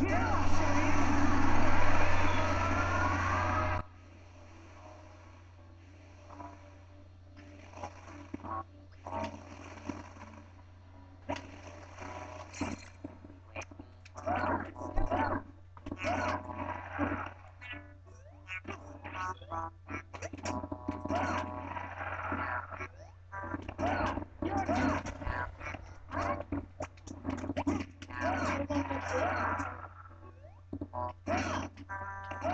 Yeah.